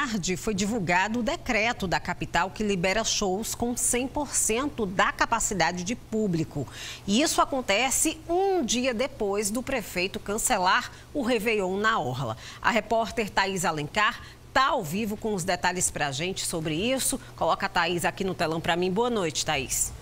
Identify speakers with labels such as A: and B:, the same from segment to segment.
A: tarde foi divulgado o decreto da capital que libera shows com 100% da capacidade de público. E isso acontece um dia depois do prefeito cancelar o Réveillon na Orla. A repórter Thaís Alencar está ao vivo com os detalhes para a gente sobre isso. Coloca a Thaís aqui no telão para mim. Boa noite, Thaís.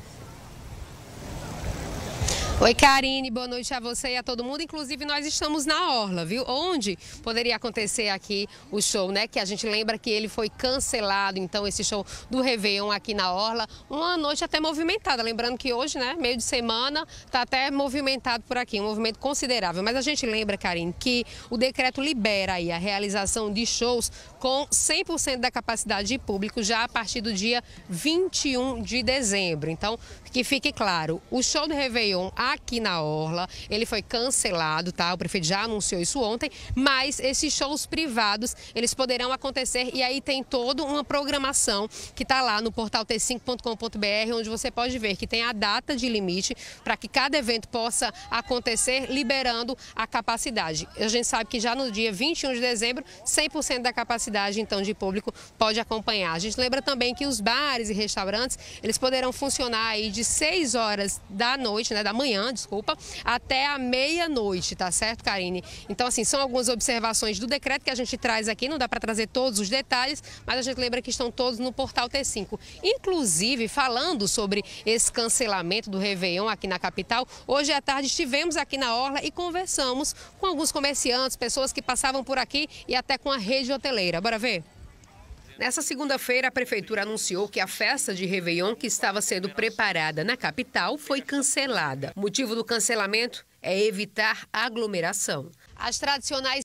B: Oi, Karine, boa noite a você e a todo mundo. Inclusive, nós estamos na Orla, viu? Onde poderia acontecer aqui o show, né? Que a gente lembra que ele foi cancelado, então, esse show do Réveillon aqui na Orla. Uma noite até movimentada. Lembrando que hoje, né, meio de semana, tá até movimentado por aqui, um movimento considerável. Mas a gente lembra, Karine, que o decreto libera aí a realização de shows com 100% da capacidade de público já a partir do dia 21 de dezembro. Então, que fique claro, o show do Réveillon aqui na Orla. Ele foi cancelado, tá? O prefeito já anunciou isso ontem, mas esses shows privados, eles poderão acontecer e aí tem toda uma programação que está lá no portal t5.com.br, onde você pode ver que tem a data de limite para que cada evento possa acontecer, liberando a capacidade. A gente sabe que já no dia 21 de dezembro, 100% da capacidade então de público pode acompanhar. A gente lembra também que os bares e restaurantes, eles poderão funcionar aí de 6 horas da noite, né, da manhã desculpa, até a meia-noite, tá certo, Karine? Então, assim, são algumas observações do decreto que a gente traz aqui, não dá para trazer todos os detalhes, mas a gente lembra que estão todos no portal T5. Inclusive, falando sobre esse cancelamento do Réveillon aqui na capital, hoje à tarde estivemos aqui na Orla e conversamos com alguns comerciantes, pessoas que passavam por aqui e até com a rede hoteleira. Bora ver? Nessa segunda-feira, a prefeitura anunciou que a festa de Réveillon que estava sendo preparada na capital foi cancelada. O motivo do cancelamento é evitar aglomeração. As tradicionais